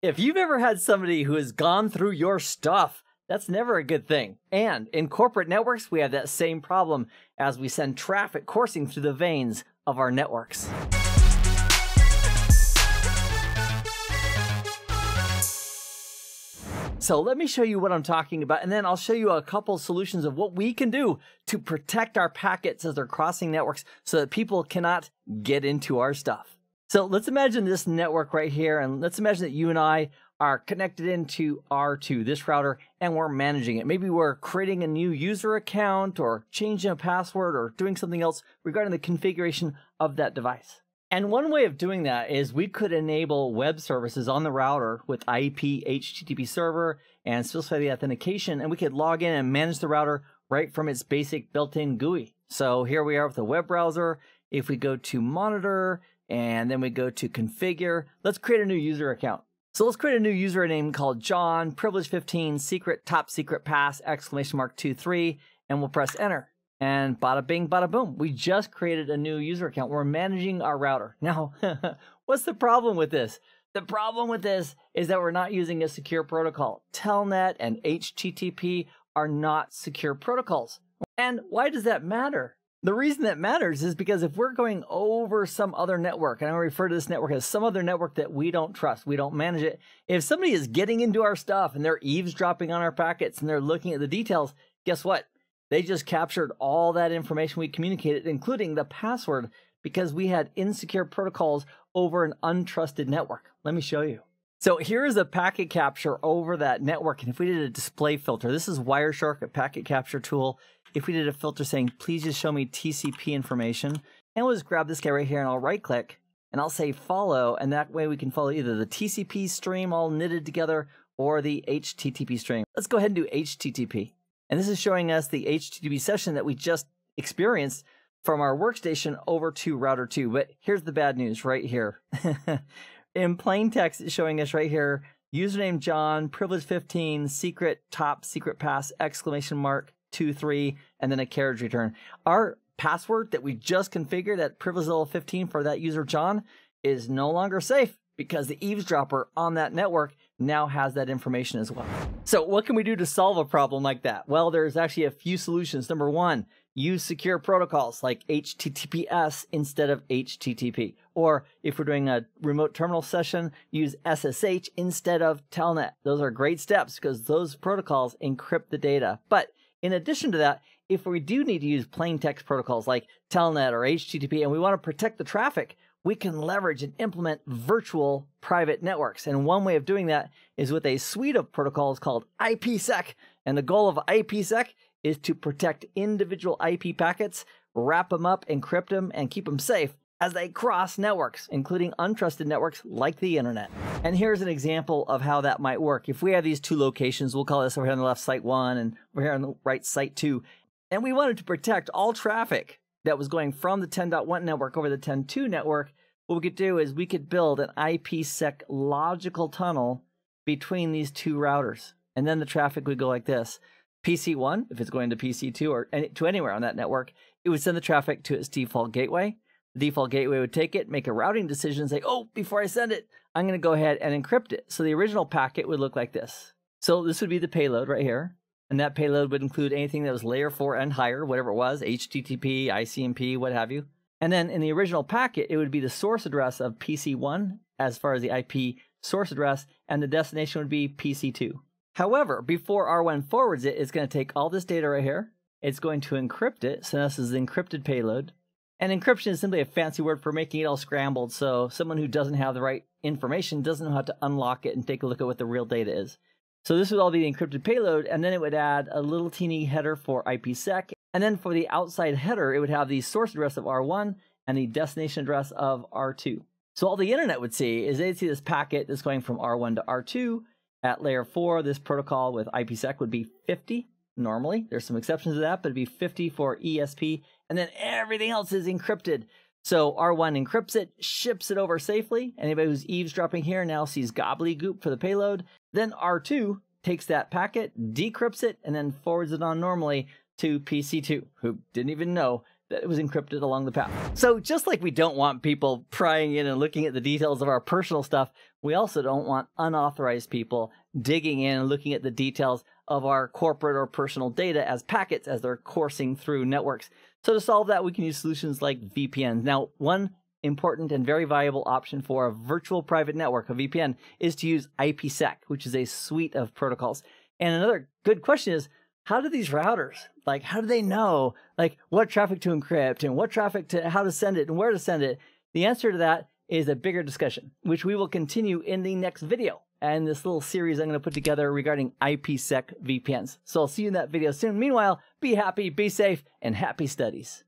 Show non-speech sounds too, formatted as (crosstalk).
If you've ever had somebody who has gone through your stuff, that's never a good thing. And in corporate networks, we have that same problem as we send traffic coursing through the veins of our networks. So let me show you what I'm talking about, and then I'll show you a couple solutions of what we can do to protect our packets as they're crossing networks so that people cannot get into our stuff. So let's imagine this network right here, and let's imagine that you and I are connected into R2, this router, and we're managing it. Maybe we're creating a new user account or changing a password or doing something else regarding the configuration of that device. And one way of doing that is we could enable web services on the router with IP HTTP server and specify the authentication, and we could log in and manage the router right from its basic built-in GUI. So here we are with the web browser. If we go to monitor and then we go to configure, let's create a new user account. So let's create a new username called John, privilege 15, secret, top secret pass, exclamation mark 2, 3, and we'll press enter. And bada bing, bada boom. We just created a new user account. We're managing our router. (laughs) Now, what's the problem with this? The problem with this is that we're not using a secure protocol. Telnet and HTTP are not secure protocols. And why does that matter? The reason that matters is because if we're going over some other network, and I refer to this network as some other network that we don't trust, we don't manage it. If somebody is getting into our stuff and they're eavesdropping on our packets and they're looking at the details, guess what? They just captured all that information we communicated, including the password, because we had insecure protocols over an untrusted network. Let me show you. So here is a packet capture over that network. And if we did a display filter, this is Wireshark, a packet capture tool. If we did a filter saying, please just show me TCP information, and we'll just grab this guy right here and I'll right click and I'll say follow. And that way we can follow either the TCP stream all knitted together or the HTTP stream. Let's go ahead and do HTTP. And this is showing us the HTTP session that we just experienced from our workstation over to router 2. But here's the bad news right here. (laughs) In plain text, it's showing us right here username John, privilege 15, secret, top secret pass, exclamation mark, 2, 3, and then a carriage return. Our password that we just configured at privilege level 15 for that user John is no longer safe because the eavesdropper on that network now has that information as well. So what can we do to solve a problem like that? Well, there's actually a few solutions. Number one, use secure protocols like HTTPS instead of HTTP. Or if we're doing a remote terminal session, use SSH instead of Telnet. Those are great steps because those protocols encrypt the data. But in addition to that, if we do need to use plain text protocols like Telnet or HTTP and we want to protect the traffic, we can leverage and implement virtual private networks. And one way of doing that is with a suite of protocols called IPsec. And the goal of IPsec is to protect individual IP packets, wrap them up, encrypt them, and keep them safe as they cross networks, including untrusted networks like the internet. And here's an example of how that might work. If we have these two locations, we'll call this over here on the left site one and over here on the right site two, and we wanted to protect all traffic that was going from the 10.1 network over the 10.2 network, what we could do is we could build an IPsec logical tunnel between these two routers. And then the traffic would go like this. PC1, if it's going to PC2 or to anywhere on that network, it would send the traffic to its default gateway. Default gateway would take it, make a routing decision, and say, oh, before I send it, I'm going to go ahead and encrypt it. So the original packet would look like this. So this would be the payload right here. And that payload would include anything that was layer 4 and higher, whatever it was, HTTP, ICMP, what have you. And then in the original packet, it would be the source address of PC1 as far as the IP source address, and the destination would be PC2. However, before R1 forwards it, it's going to take all this data right here. It's going to encrypt it. So this is the encrypted payload. And encryption is simply a fancy word for making it all scrambled. So someone who doesn't have the right information doesn't know how to unlock it and take a look at what the real data is. So this would all be the encrypted payload, and then it would add a little teeny header for IPsec. And then for the outside header, it would have the source address of R1 and the destination address of R2. So all the internet would see is they'd see this packet that's going from R1 to R2. At layer 4, this protocol with IPsec would be 50 normally. There's some exceptions to that, but it'd be 50 for ESP. And then everything else is encrypted. So R1 encrypts it, ships it over safely. Anybody who's eavesdropping here now sees gobbledygook for the payload. Then R2 takes that packet, decrypts it, and then forwards it on normally to PC2, who didn't even know that it was encrypted along the path. So just like we don't want people prying in and looking at the details of our personal stuff, we also don't want unauthorized people digging in and looking at the details of our corporate or personal data as packets as they're coursing through networks. So to solve that, we can use solutions like VPNs. Now, one important and very valuable option for a virtual private network, a VPN, is to use IPsec, which is a suite of protocols. And another good question is, how do these routers, like, how do they know, like, what traffic to encrypt and what traffic to, how to send it and where to send it? The answer to that is a bigger discussion, which we will continue in the next video and this little series I'm going to put together regarding IPsec VPNs. So I'll see you in that video soon. Meanwhile, be happy, be safe, and happy studies.